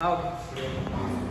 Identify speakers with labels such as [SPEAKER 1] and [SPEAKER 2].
[SPEAKER 1] Ah.